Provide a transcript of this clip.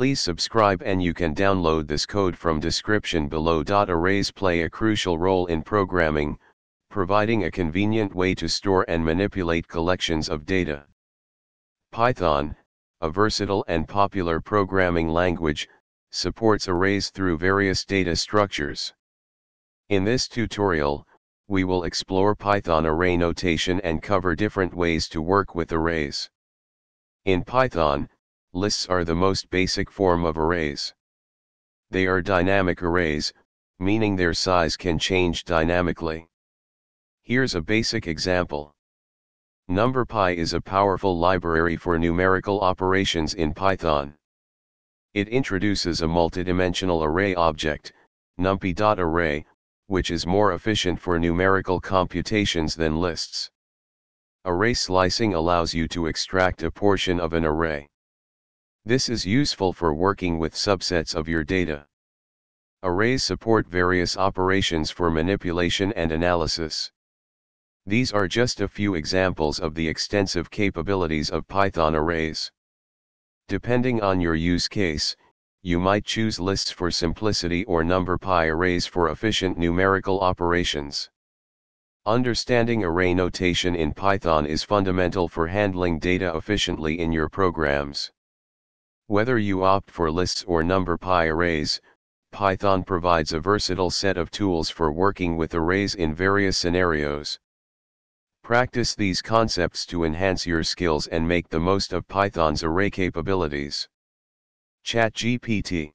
Please subscribe and you can download this code from description below. Arrays play a crucial role in programming, providing a convenient way to store and manipulate collections of data. Python, a versatile and popular programming language, supports arrays through various data structures. In this tutorial, we will explore Python array notation and cover different ways to work with arrays. In Python, lists are the most basic form of arrays. They are dynamic arrays, meaning their size can change dynamically. Here's a basic example. NumPy is a powerful library for numerical operations in Python. It introduces a multidimensional array object, numpy.array, which is more efficient for numerical computations than lists. Array slicing allows you to extract a portion of an array. This is useful for working with subsets of your data. Arrays support various operations for manipulation and analysis. These are just a few examples of the extensive capabilities of Python arrays. Depending on your use case, you might choose lists for simplicity or NumPy arrays for efficient numerical operations. Understanding array notation in Python is fundamental for handling data efficiently in your programs. Whether you opt for lists or number NumPy arrays, Python provides a versatile set of tools for working with arrays in various scenarios. Practice these concepts to enhance your skills and make the most of Python's array capabilities. ChatGPT